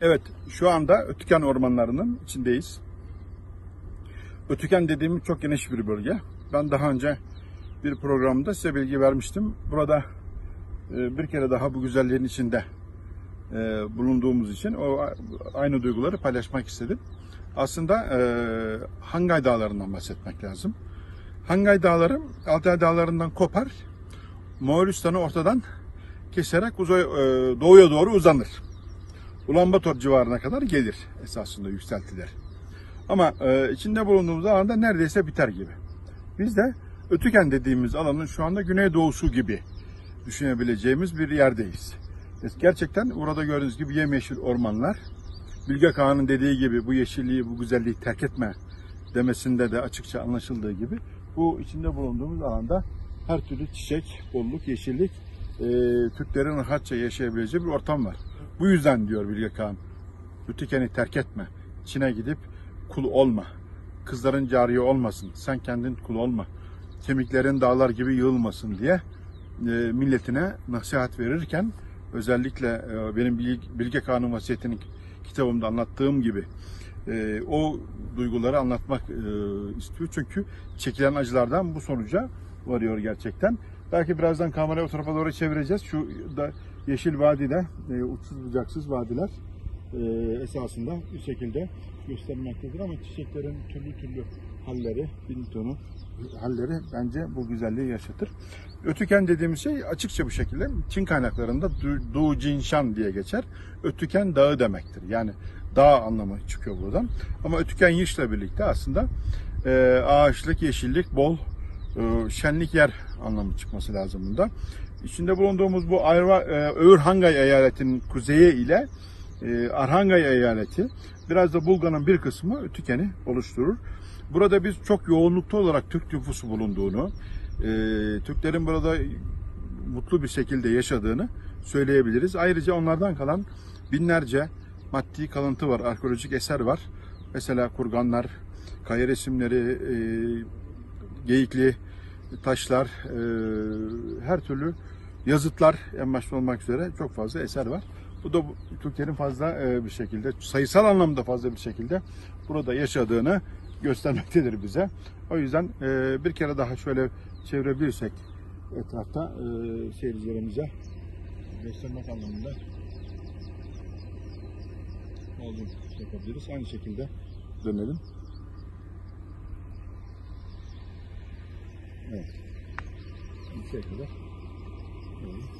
Evet, şu anda Ötüken ormanlarının içindeyiz. Ötüken dediğim çok geniş bir bölge. Ben daha önce bir programda size bilgi vermiştim. Burada e, bir kere daha bu güzelliğin içinde e, bulunduğumuz için o aynı duyguları paylaşmak istedim. Aslında e, Hangay Dağları'ndan bahsetmek lazım. Hangay Dağları Altay Dağları'ndan kopar, Moğolistan'ı ortadan keserek uzay, doğuya doğru uzanır. Ulanbator civarına kadar gelir esasında yükseltiler. Ama e, içinde bulunduğumuz alanda neredeyse biter gibi. Biz de Ötüken dediğimiz alanın şu anda güneydoğusu gibi düşünebileceğimiz bir yerdeyiz. Gerçekten burada gördüğünüz gibi yemyeşil ormanlar. Bilge Kağan'ın dediği gibi bu yeşilliği, bu güzelliği terk etme demesinde de açıkça anlaşıldığı gibi bu içinde bulunduğumuz alanda her türlü çiçek, bolluk, yeşillik, e, Türklerin rahatça yaşayabileceği bir ortam var. Bu yüzden diyor Bilge Kağan, Ötüken'i terk etme, Çin'e gidip kul olma, kızların cariye olmasın, sen kendin kul olma, kemiklerin dağlar gibi yığılmasın. diye e, milletine nasihat verirken özellikle e, benim Bilge Kağan'ın vasiyetini kitabımda anlattığım gibi e, o duyguları anlatmak istiyor. Çünkü çekilen acılardan bu sonuca varıyor gerçekten. Belki birazdan kamerayı o tarafa doğru çevireceğiz. Şu da yeşil vadide, e, uçsuz bucaksız vadiler e, esasında bir şekilde göstermektedir ama çiçeklerin türlü türlü halleri, bin tonu halleri bence bu güzelliği yaşatır. Ötüken dediğimiz şey açıkça bu şekilde Çin kaynaklarında Du Jinshan diye geçer. Ötüken dağı demektir. Yani dağ anlamı çıkıyor buradan. Ama ötüken yışla birlikte aslında e, ağaçlık, yeşillik, bol, şenlik yer anlamı çıkması lazım bunda. İçinde bulunduğumuz bu Ayva, e, Öğürhangay eyaletinin kuzeyi ile e, Arhangay eyaleti biraz da Bulga'nın bir kısmı Tüken'i oluşturur. Burada biz çok yoğunlukta olarak Türk nüfusu bulunduğunu, e, Türklerin burada mutlu bir şekilde yaşadığını söyleyebiliriz. Ayrıca onlardan kalan binlerce maddi kalıntı var, arkeolojik eser var. Mesela kurganlar, kaya resimleri, e, geyikli taşlar, e, her türlü yazıtlar en başta olmak üzere çok fazla eser var. Bu da Türklerin fazla e, bir şekilde, sayısal anlamda fazla bir şekilde burada yaşadığını göstermektedir bize. O yüzden e, bir kere daha şöyle çevirebilirsek etrafta e, seyircilerimize göstermek anlamında olduğunu yapabiliriz. Aynı şekilde dönelim. Evet. Bu şekilde. Evet.